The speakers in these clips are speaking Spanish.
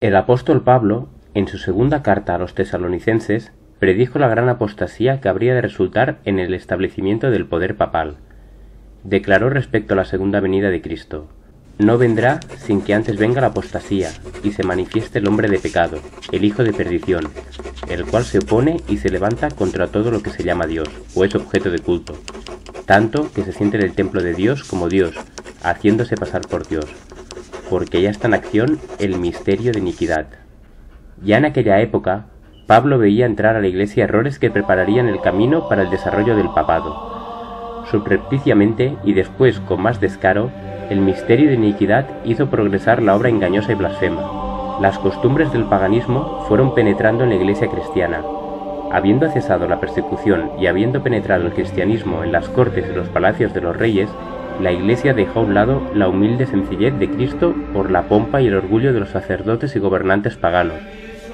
El apóstol Pablo, en su segunda carta a los tesalonicenses, predijo la gran apostasía que habría de resultar en el establecimiento del poder papal. Declaró respecto a la segunda venida de Cristo, No vendrá sin que antes venga la apostasía y se manifieste el hombre de pecado, el hijo de perdición, el cual se opone y se levanta contra todo lo que se llama Dios o es objeto de culto, tanto que se siente en el templo de Dios como Dios, haciéndose pasar por Dios porque ya está en acción el misterio de iniquidad. Ya en aquella época, Pablo veía entrar a la iglesia errores que prepararían el camino para el desarrollo del papado. Subrepticiamente y después con más descaro, el misterio de iniquidad hizo progresar la obra engañosa y blasfema. Las costumbres del paganismo fueron penetrando en la iglesia cristiana. Habiendo cesado la persecución y habiendo penetrado el cristianismo en las cortes y los palacios de los reyes, la Iglesia dejó a un lado la humilde sencillez de Cristo por la pompa y el orgullo de los sacerdotes y gobernantes paganos,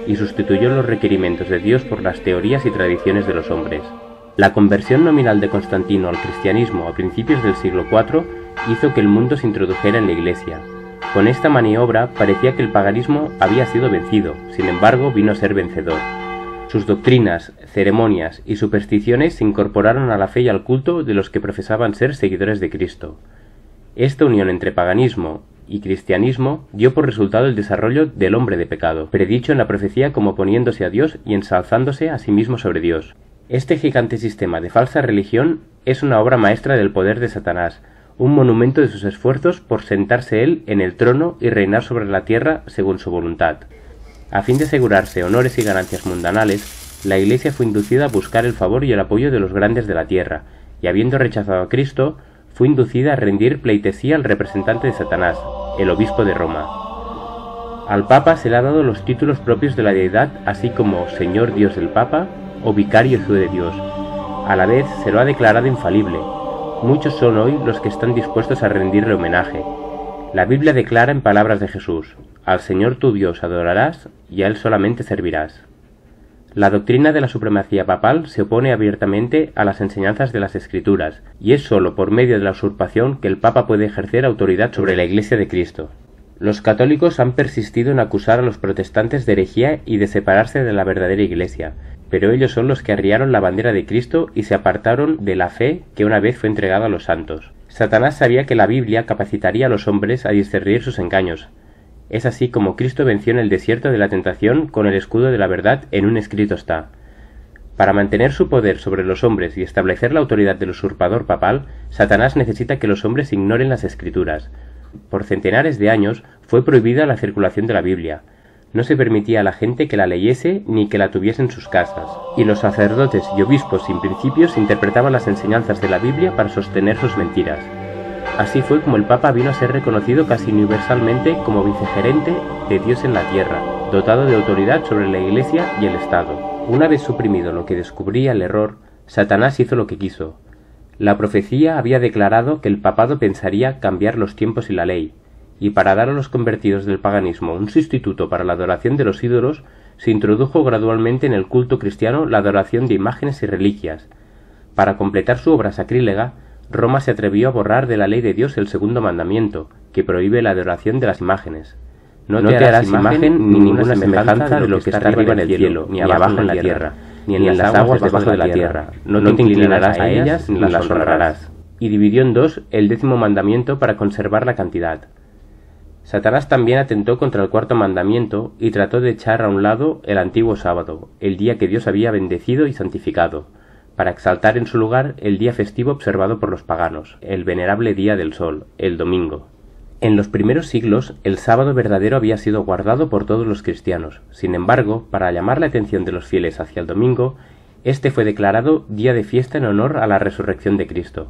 y sustituyó los requerimientos de Dios por las teorías y tradiciones de los hombres. La conversión nominal de Constantino al cristianismo a principios del siglo IV hizo que el mundo se introdujera en la Iglesia. Con esta maniobra parecía que el paganismo había sido vencido, sin embargo vino a ser vencedor. Sus doctrinas, ceremonias y supersticiones se incorporaron a la fe y al culto de los que profesaban ser seguidores de Cristo. Esta unión entre paganismo y cristianismo dio por resultado el desarrollo del hombre de pecado, predicho en la profecía como poniéndose a Dios y ensalzándose a sí mismo sobre Dios. Este gigante sistema de falsa religión es una obra maestra del poder de Satanás, un monumento de sus esfuerzos por sentarse él en el trono y reinar sobre la tierra según su voluntad. A fin de asegurarse honores y ganancias mundanales, la Iglesia fue inducida a buscar el favor y el apoyo de los grandes de la tierra, y habiendo rechazado a Cristo, fue inducida a rendir pleitesía al representante de Satanás, el obispo de Roma. Al Papa se le ha dado los títulos propios de la deidad, así como Señor Dios del Papa o Vicario de Dios. A la vez se lo ha declarado infalible. Muchos son hoy los que están dispuestos a rendirle homenaje. La Biblia declara en palabras de Jesús, al Señor tu Dios adorarás y a Él solamente servirás. La doctrina de la supremacía papal se opone abiertamente a las enseñanzas de las Escrituras, y es sólo por medio de la usurpación que el Papa puede ejercer autoridad sobre la Iglesia de Cristo. Los católicos han persistido en acusar a los protestantes de herejía y de separarse de la verdadera Iglesia, pero ellos son los que arriaron la bandera de Cristo y se apartaron de la fe que una vez fue entregada a los santos. Satanás sabía que la Biblia capacitaría a los hombres a discernir sus engaños, es así como Cristo venció en el desierto de la tentación con el escudo de la verdad en un escrito está. Para mantener su poder sobre los hombres y establecer la autoridad del usurpador papal, Satanás necesita que los hombres ignoren las escrituras. Por centenares de años fue prohibida la circulación de la Biblia. No se permitía a la gente que la leyese ni que la tuviese en sus casas, y los sacerdotes y obispos sin principios interpretaban las enseñanzas de la Biblia para sostener sus mentiras. Así fue como el Papa vino a ser reconocido casi universalmente como vicegerente de Dios en la tierra, dotado de autoridad sobre la Iglesia y el Estado. Una vez suprimido lo que descubría el error, Satanás hizo lo que quiso. La profecía había declarado que el papado pensaría cambiar los tiempos y la ley, y para dar a los convertidos del paganismo un sustituto para la adoración de los ídolos, se introdujo gradualmente en el culto cristiano la adoración de imágenes y reliquias. Para completar su obra sacrílega, Roma se atrevió a borrar de la ley de Dios el segundo mandamiento, que prohíbe la adoración de las imágenes. No, te, harás imagen ni ninguna semejanza de lo que está arriba en el cielo, ni abajo en la tierra, ni en las aguas debajo de la tierra. No te inclinarás a ellas ni las honrarás. Y dividió en dos el décimo mandamiento para conservar la cantidad. Satanás también atentó contra el cuarto mandamiento y trató de echar a un lado el antiguo sábado, el día que Dios había bendecido y santificado, para exaltar en su lugar el día festivo observado por los paganos, el venerable día del sol, el domingo. En los primeros siglos el sábado verdadero había sido guardado por todos los cristianos. Sin embargo, para llamar la atención de los fieles hacia el domingo, este fue declarado día de fiesta en honor a la resurrección de Cristo.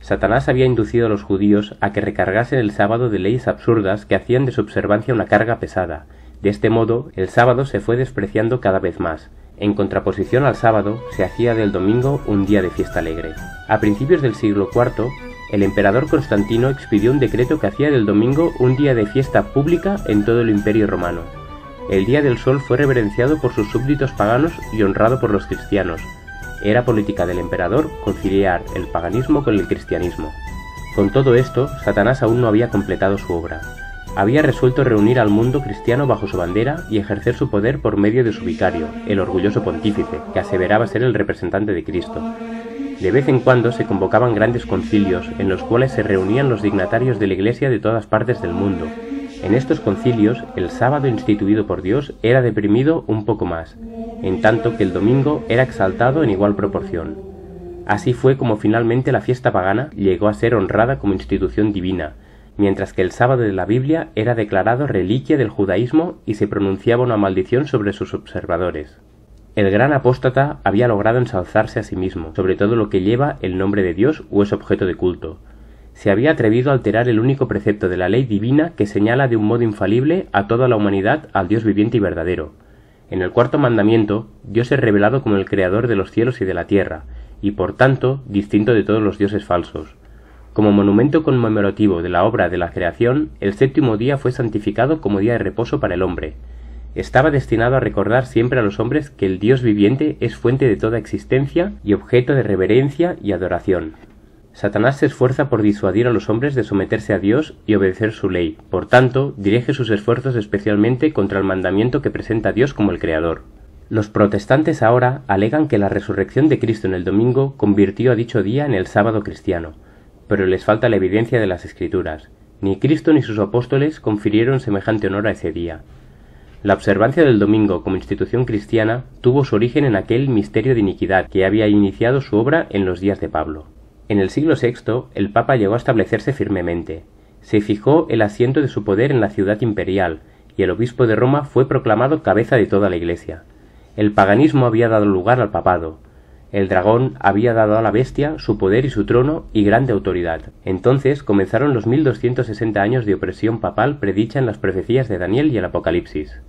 Satanás había inducido a los judíos a que recargasen el sábado de leyes absurdas que hacían de su observancia una carga pesada. De este modo, el sábado se fue despreciando cada vez más, en contraposición al sábado, se hacía del domingo un día de fiesta alegre. A principios del siglo IV, el emperador Constantino expidió un decreto que hacía del domingo un día de fiesta pública en todo el imperio romano. El día del sol fue reverenciado por sus súbditos paganos y honrado por los cristianos. Era política del emperador conciliar el paganismo con el cristianismo. Con todo esto, Satanás aún no había completado su obra. Había resuelto reunir al mundo cristiano bajo su bandera y ejercer su poder por medio de su vicario, el orgulloso pontífice, que aseveraba ser el representante de Cristo. De vez en cuando se convocaban grandes concilios en los cuales se reunían los dignatarios de la Iglesia de todas partes del mundo. En estos concilios, el sábado instituido por Dios era deprimido un poco más, en tanto que el domingo era exaltado en igual proporción. Así fue como finalmente la fiesta pagana llegó a ser honrada como institución divina, mientras que el sábado de la Biblia era declarado reliquia del judaísmo y se pronunciaba una maldición sobre sus observadores. El gran apóstata había logrado ensalzarse a sí mismo, sobre todo lo que lleva el nombre de Dios o es objeto de culto. Se había atrevido a alterar el único precepto de la ley divina que señala de un modo infalible a toda la humanidad al Dios viviente y verdadero. En el cuarto mandamiento, Dios es revelado como el creador de los cielos y de la tierra, y por tanto distinto de todos los dioses falsos. Como monumento conmemorativo de la obra de la creación, el séptimo día fue santificado como día de reposo para el hombre. Estaba destinado a recordar siempre a los hombres que el Dios viviente es fuente de toda existencia y objeto de reverencia y adoración. Satanás se esfuerza por disuadir a los hombres de someterse a Dios y obedecer su ley, por tanto, dirige sus esfuerzos especialmente contra el mandamiento que presenta a Dios como el Creador. Los protestantes ahora alegan que la resurrección de Cristo en el domingo convirtió a dicho día en el sábado cristiano, pero les falta la evidencia de las Escrituras. Ni Cristo ni sus apóstoles confirieron semejante honor a ese día. La observancia del domingo como institución cristiana tuvo su origen en aquel misterio de iniquidad que había iniciado su obra en los días de Pablo. En el siglo VI el Papa llegó a establecerse firmemente. Se fijó el asiento de su poder en la ciudad imperial, y el obispo de Roma fue proclamado cabeza de toda la Iglesia. El paganismo había dado lugar al papado, el dragón había dado a la bestia su poder y su trono y grande autoridad. Entonces comenzaron los 1260 años de opresión papal predicha en las profecías de Daniel y el Apocalipsis.